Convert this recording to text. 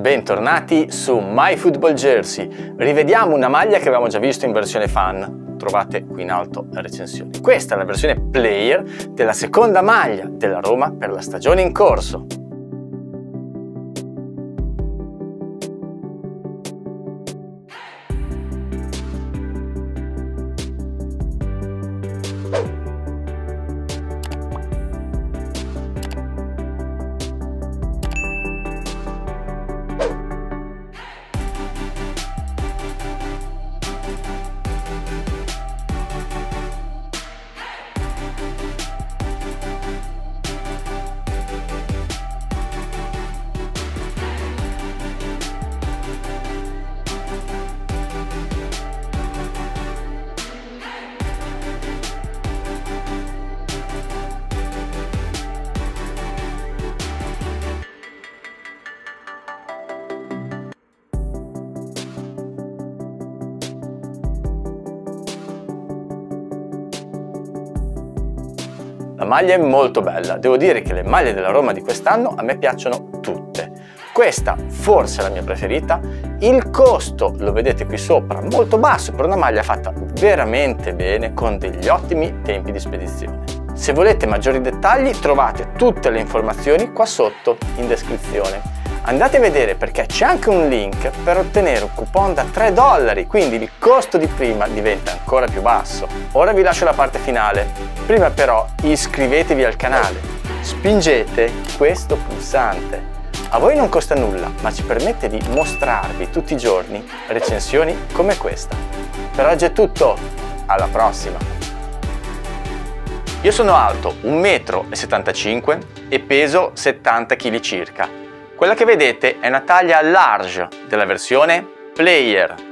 Bentornati su My Football Jersey. Rivediamo una maglia che avevamo già visto in versione fan. Trovate qui in alto la recensione. Questa è la versione player della seconda maglia della Roma per la stagione in corso. La maglia è molto bella, devo dire che le maglie della Roma di quest'anno a me piacciono tutte. Questa forse è la mia preferita, il costo lo vedete qui sopra, molto basso per una maglia fatta veramente bene con degli ottimi tempi di spedizione. Se volete maggiori dettagli trovate tutte le informazioni qua sotto in descrizione. Andate a vedere perché c'è anche un link per ottenere un coupon da 3 dollari, quindi il costo di prima diventa ancora più basso. Ora vi lascio la parte finale. Prima però iscrivetevi al canale, spingete questo pulsante. A voi non costa nulla, ma ci permette di mostrarvi tutti i giorni recensioni come questa. Per oggi è tutto, alla prossima! Io sono alto 1,75 m e peso 70 kg circa. Quella che vedete è una taglia large della versione Player